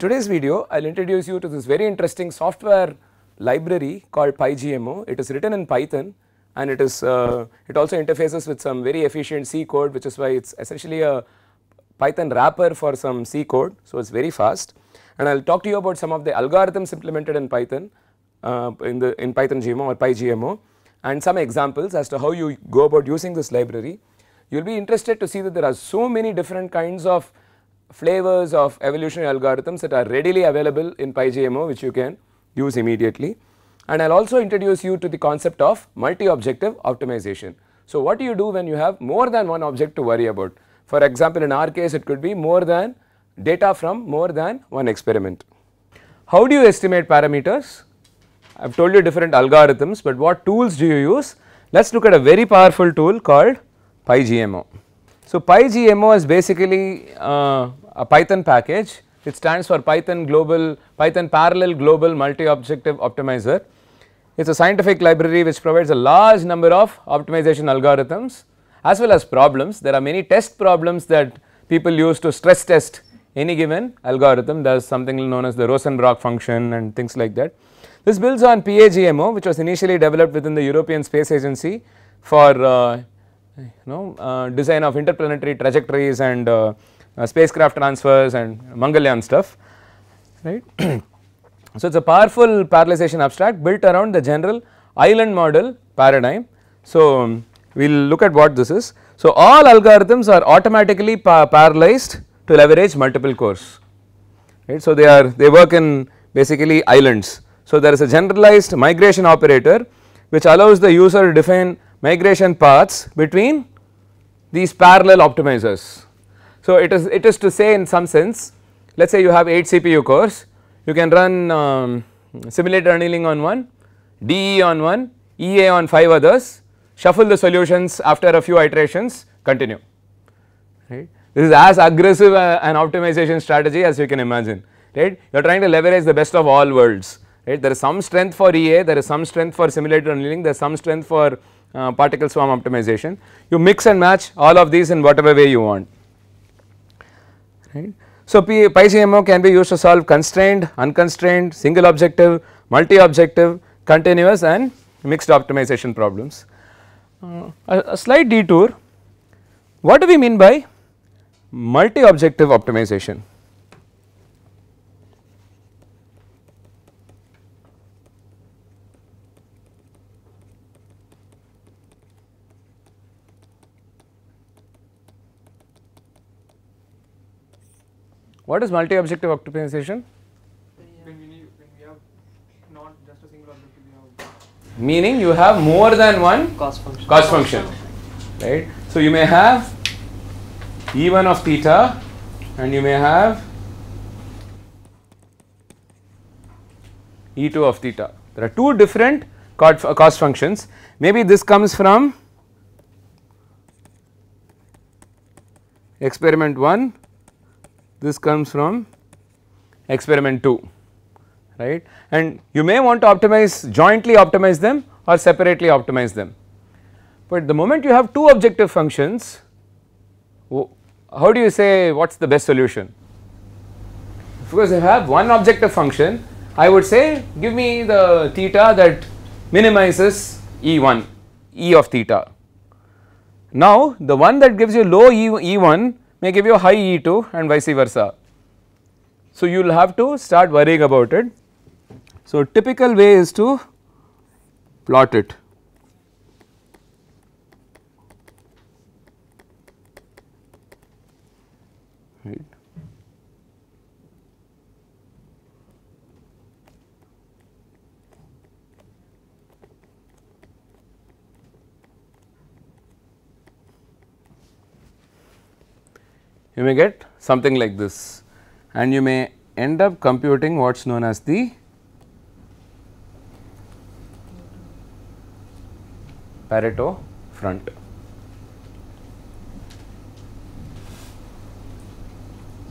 today's video, I will introduce you to this very interesting software library called PyGMO. It is written in Python and it is uh, it also interfaces with some very efficient C code which is why it is essentially a Python wrapper for some C code. So, it is very fast and I will talk to you about some of the algorithms implemented in Python uh, in the in Python GMO or PyGMO and some examples as to how you go about using this library. You will be interested to see that there are so many different kinds of flavors of evolutionary algorithms that are readily available in PyGMO which you can use immediately. And I will also introduce you to the concept of multi-objective optimization. So, what do you do when you have more than one object to worry about? For example, in our case it could be more than data from more than one experiment. How do you estimate parameters? I have told you different algorithms, but what tools do you use? Let us look at a very powerful tool called PyGMO. So, PyGMO is basically uh, a Python package it stands for Python global Python parallel global multi objective optimizer. It is a scientific library which provides a large number of optimization algorithms as well as problems. There are many test problems that people use to stress test any given algorithm there is something known as the Rosenbrock function and things like that. This builds on PAGMO which was initially developed within the European Space Agency for uh, you know uh, design of interplanetary trajectories and uh, spacecraft transfers and Mangalyaan stuff right. so, it is a powerful parallelization abstract built around the general island model paradigm. So, um, we will look at what this is. So, all algorithms are automatically pa parallelized to leverage multiple cores right. So, they are they work in basically islands. So, there is a generalized migration operator which allows the user to define migration paths between these parallel optimizers so, it is it is to say in some sense let us say you have 8 CPU cores you can run um, simulated annealing on one, DE on one, EA on 5 others, shuffle the solutions after a few iterations continue. Right. This is as aggressive an optimization strategy as you can imagine. Right? You are trying to leverage the best of all worlds. Right? There is some strength for EA there is some strength for simulated annealing there is some strength for uh, particle swarm optimization. You mix and match all of these in whatever way you want right. So, PyGMO can be used to solve constrained, unconstrained, single objective, multi objective, continuous and mixed optimization problems. Uh, a, a slight detour, what do we mean by multi objective optimization? What is multi-objective optimization? Meaning you have more than one cost function. cost function, right? So you may have E1 of theta and you may have E2 of theta. There are two different cost uh, functions. Maybe this comes from experiment 1 this comes from experiment 2 right and you may want to optimize jointly optimize them or separately optimize them. But the moment you have two objective functions how do you say what is the best solution? Because I have one objective function I would say give me the theta that minimizes E1 E of theta. Now the one that gives you low e, E1 may give you a high E2 and vice versa. So, you will have to start worrying about it. So, typical way is to plot it. Right. You may get something like this. And you may end up computing what is known as the Pareto front.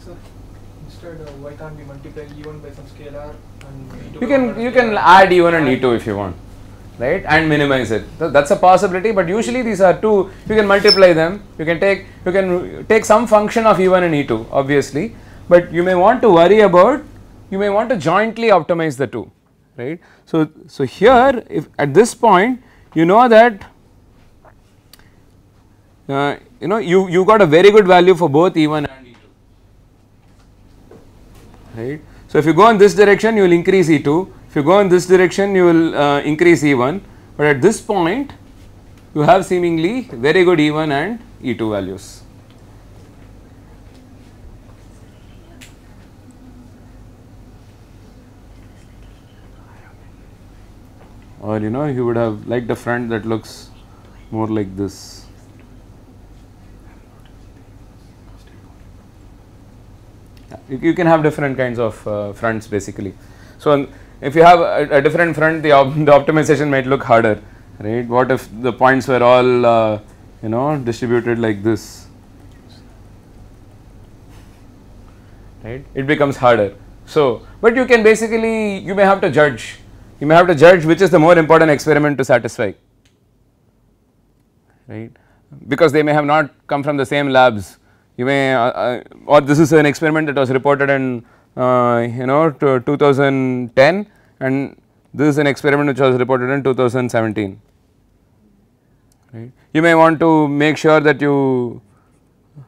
So instead, uh, why can't we multiply E1 by some scalar and E2 You can you can add E1 and E2 if you want, right, and minimize it. So that's a possibility, but usually these are two. You can multiply them. You can take you can take some function of E1 and E2, obviously, but you may want to worry about you may want to jointly optimize the two right. So, so here if at this point you know that uh, you know you you got a very good value for both E1 and E2 right. So, if you go in this direction you will increase E2 if you go in this direction you will uh, increase E1 but at this point you have seemingly very good E1 and E2 values. Or you know you would have liked a front that looks more like this. You, you can have different kinds of uh, fronts basically. So, if you have a, a different front the, op the optimization might look harder right. What if the points were all uh, you know distributed like this? Right? It becomes harder. So, but you can basically you may have to judge. You may have to judge which is the more important experiment to satisfy. Right? Because they may have not come from the same labs. You may uh, uh, or this is an experiment that was reported in you know 2010 and this is an experiment which was reported in 2017 right. You may want to make sure that you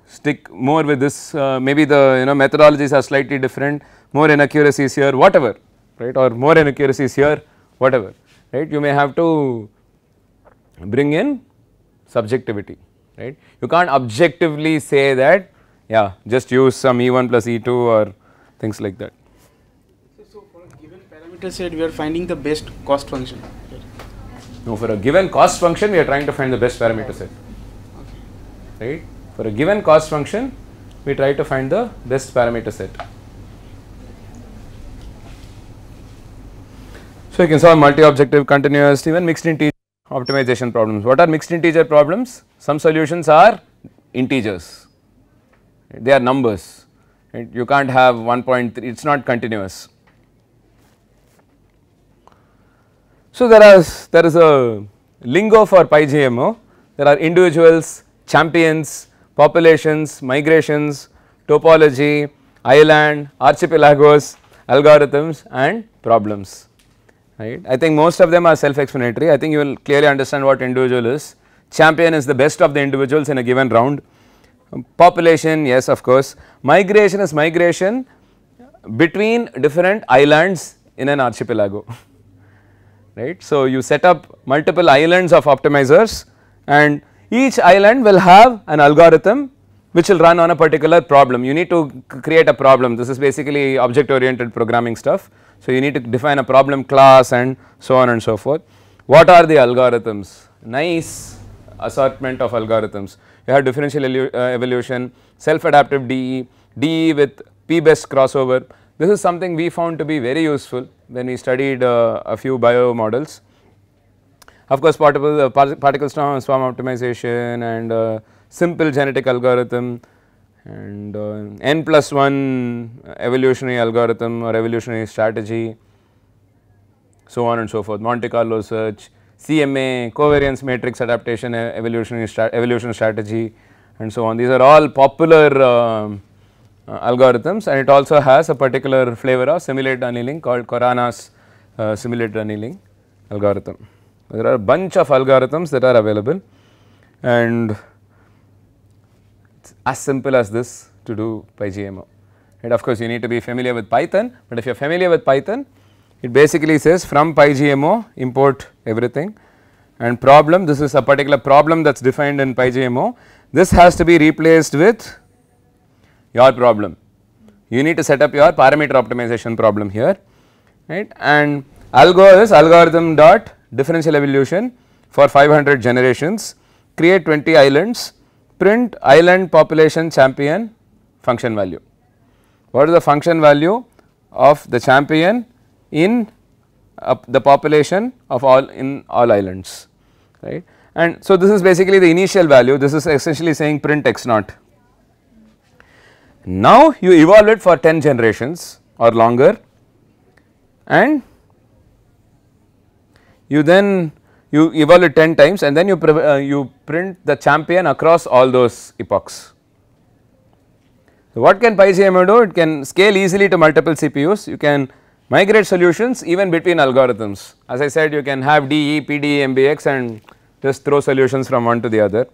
stick more with this uh, maybe the you know methodologies are slightly different more inaccuracies here whatever right? Or more inaccuracies here whatever right? You may have to bring in subjectivity right? You can't objectively say that yeah just use some e1 plus e2 or things like that. So, so for a given parameter set, we are finding the best cost function. no for a given cost function we are trying to find the best parameter set. Right? For a given cost function we try to find the best parameter set. So, you can solve multi-objective continuous even mixed integer optimization problems. What are mixed integer problems? Some solutions are integers, they are numbers, right? you can't have 1.3, it is not continuous. So, there is there is a lingo for PyGMO, there are individuals, champions, populations, migrations, topology, island, archipelagos, algorithms and problems right. I think most of them are self explanatory, I think you will clearly understand what individual is. Champion is the best of the individuals in a given round. Population yes of course, migration is migration between different islands in an archipelago right. So, you set up multiple islands of optimizers and each island will have an algorithm which will run on a particular problem. You need to create a problem this is basically object oriented programming stuff. So, you need to define a problem class and so on and so forth. What are the algorithms? Nice assortment of algorithms. You have differential uh, evolution, self adaptive DE, DE with P best crossover. This is something we found to be very useful when we studied uh, a few bio models. Of course, particle, uh, particle swarm, swarm optimization and uh, simple genetic algorithm and uh, n plus 1 evolutionary algorithm or evolutionary strategy so on and so forth Monte Carlo search, CMA, covariance matrix adaptation evolution strategy and so on these are all popular uh, uh, algorithms and it also has a particular flavor of simulated annealing called Corana's uh, simulated annealing algorithm. There are a bunch of algorithms that are available and as simple as this to do PyGMO. And of course, you need to be familiar with Python, but if you are familiar with Python, it basically says from PyGMO import everything and problem this is a particular problem that is defined in PyGMO. This has to be replaced with your problem. You need to set up your parameter optimization problem here right and algo is algorithm dot differential evolution for 500 generations create 20 islands print island population champion function value. What is the function value of the champion in uh, the population of all in all islands right and so this is basically the initial value this is essentially saying print x naught. Now you evolve it for 10 generations or longer and you then you evolve it 10 times and then you, uh, you print the champion across all those epochs So, what can PyGMO do? It can scale easily to multiple CPUs, you can migrate solutions even between algorithms. As I said you can have DE, PD, MBX and just throw solutions from one to the other.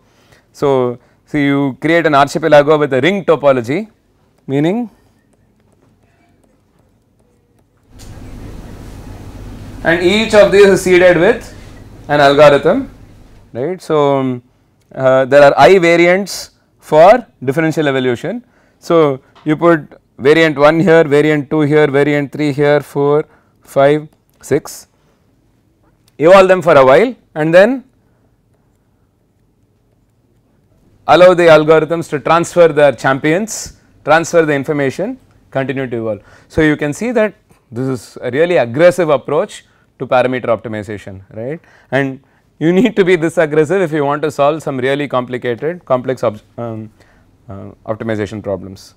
So, so you create an archipelago with a ring topology meaning and each of these is seeded with an algorithm right. So, uh, there are i variants for differential evolution. So, you put variant 1 here, variant 2 here, variant 3 here, 4, 5, 6, evolve them for a while and then allow the algorithms to transfer their champions, transfer the information, continue to evolve. So, you can see that this is a really aggressive approach to parameter optimization, right. And you need to be this aggressive if you want to solve some really complicated complex um, uh, optimization problems.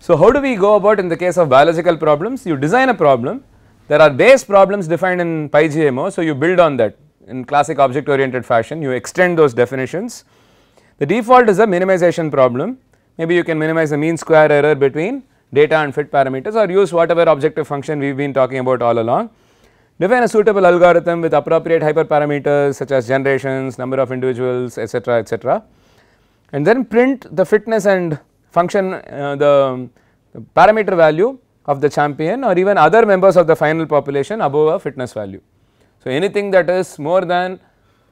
So, how do we go about in the case of biological problems? You design a problem, there are base problems defined in PyGMO. So, you build on that in classic object oriented fashion, you extend those definitions. The default is a minimization problem, maybe you can minimize the mean square error between data and fit parameters or use whatever objective function we have been talking about all along. Define a suitable algorithm with appropriate hyperparameters such as generations, number of individuals etc., etc. and then print the fitness and function uh, the, the parameter value of the champion or even other members of the final population above a fitness value. So, anything that is more than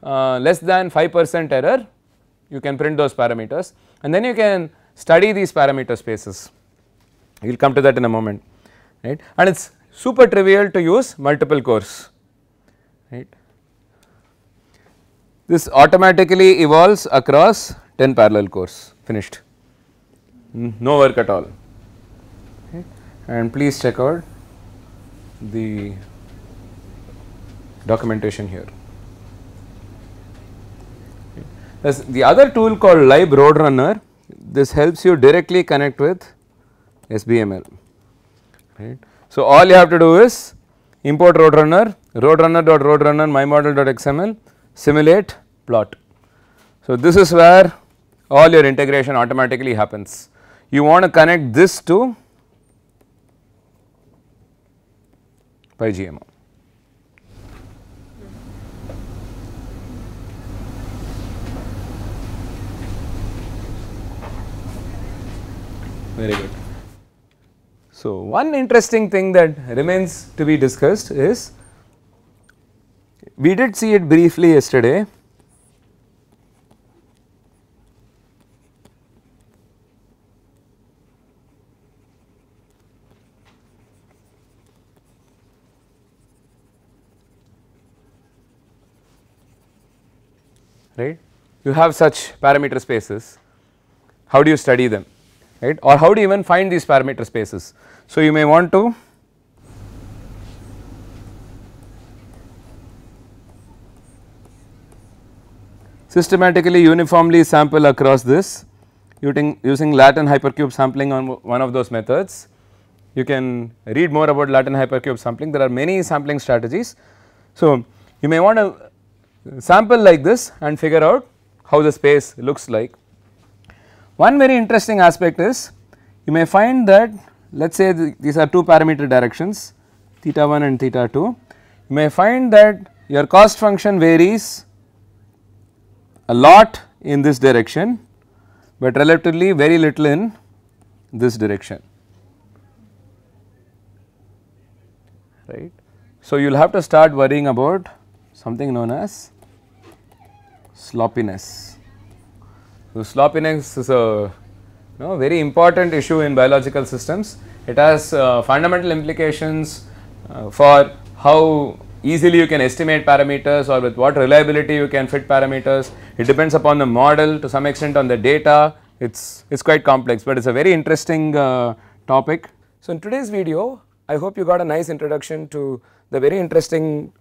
uh, less than 5 percent error you can print those parameters and then you can study these parameter spaces we will come to that in a moment right and it is super trivial to use multiple cores right. This automatically evolves across 10 parallel cores finished no work at all okay. and please check out the documentation here. There's the other tool called libRoadRunner this helps you directly connect with SBML right. So, all you have to do is import Roadrunner, roadrunner.roadrunner mymodel.xml simulate plot. So, this is where all your integration automatically happens. You want to connect this to PyGMO. Very good. So, one interesting thing that remains to be discussed is we did see it briefly yesterday right. You have such parameter spaces, how do you study them right or how do you even find these parameter spaces. So, you may want to systematically uniformly sample across this using, using Latin hypercube sampling on one of those methods. You can read more about Latin hypercube sampling, there are many sampling strategies. So, you may want to sample like this and figure out how the space looks like. One very interesting aspect is you may find that let us say th these are two parameter directions theta 1 and theta 2 you may find that your cost function varies a lot in this direction but relatively very little in this direction right. So, you will have to start worrying about something known as sloppiness. So, sloppiness is a you know, very important issue in biological systems. It has uh, fundamental implications uh, for how easily you can estimate parameters or with what reliability you can fit parameters. It depends upon the model to some extent on the data. It's it's quite complex, but it's a very interesting uh, topic. So, in today's video, I hope you got a nice introduction to the very interesting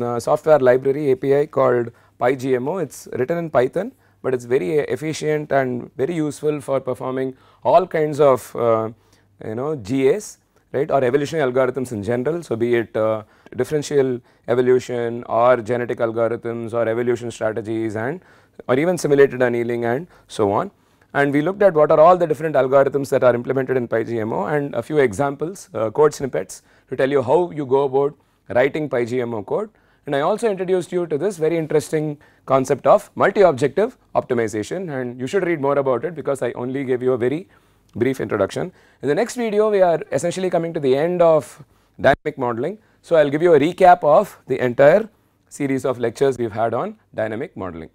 uh, software library API called PyGMO. It's written in Python but it is very efficient and very useful for performing all kinds of uh, you know GAs right or evolutionary algorithms in general. So, be it uh, differential evolution or genetic algorithms or evolution strategies and or even simulated annealing and so on. and we looked at what are all the different algorithms that are implemented in PyGMO and a few examples, uh, code snippets to tell you how you go about writing PyGMO code. And I also introduced you to this very interesting concept of multi-objective optimization and you should read more about it because I only gave you a very brief introduction. In the next video we are essentially coming to the end of dynamic modeling. So, I will give you a recap of the entire series of lectures we have had on dynamic modeling.